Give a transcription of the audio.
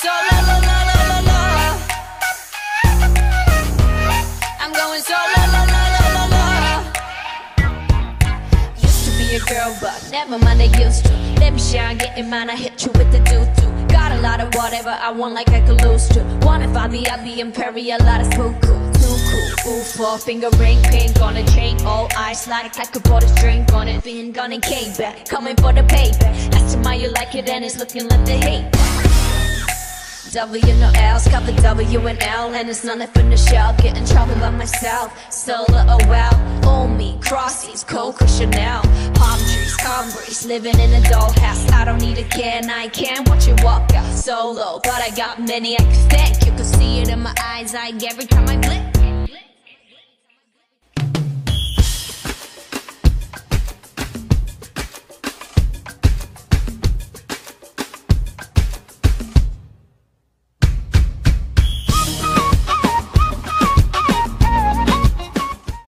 so la la la la la la. I'm going so la la la la la la. Used to be a girl, but never mind, I used to. Let me share, I'm getting mine, I hit you with the doo doo. Got a lot of whatever I want, like I could lose to. Wanna find me, I'll be in a lot of spook. Cool cool, ooh, four finger ring, pink on a chain, all ice like I could pour a drink on it, been gone and came back, coming for the payback. That's the you like it and it's looking like the hate. W no L's, got the W and L And it's none in the shell, get in trouble by myself Solo, oh well, own me, crossies, Coco Chanel. Palm trees, breeze, living in a dollhouse. I don't need a can, I can watch you walk out solo. But I got many I can thank, you can see it in my eyes. Like every time I blink